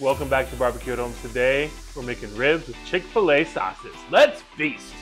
Welcome back to Barbecue at Home. Today, we're making ribs with Chick fil A sauces. Let's feast!